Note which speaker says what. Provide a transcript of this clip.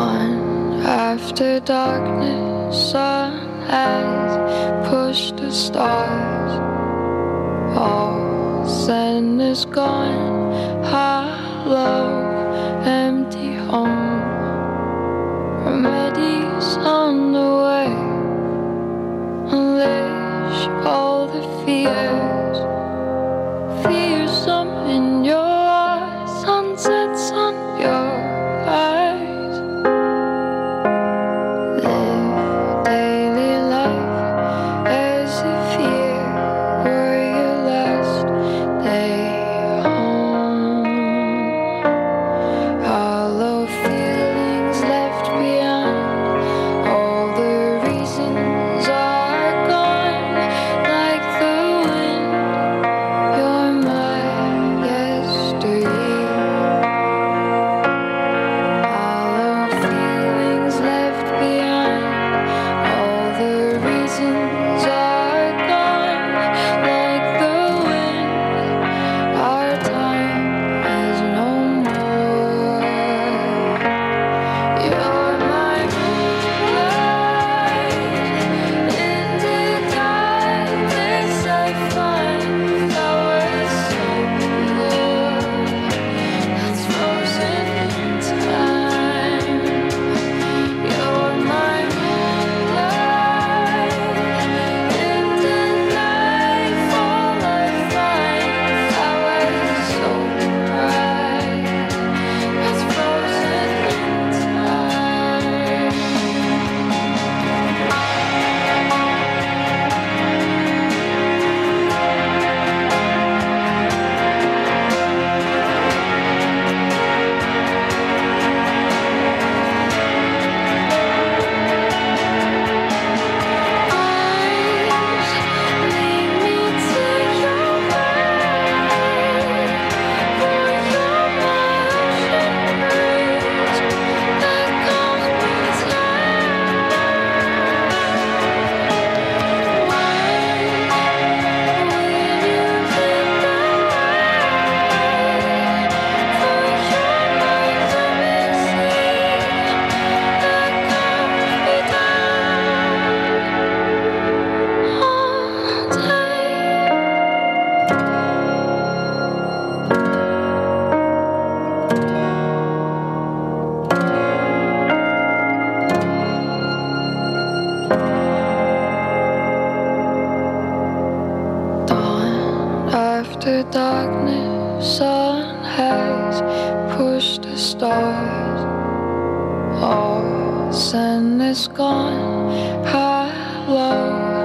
Speaker 1: on after darkness. Sun has pushed the stars. All sin is gone. Hollow, empty home. Remedies on the way. Unleash all the fears. Fear some in your. you. After darkness, sun has pushed the stars. All sun is gone, Hello.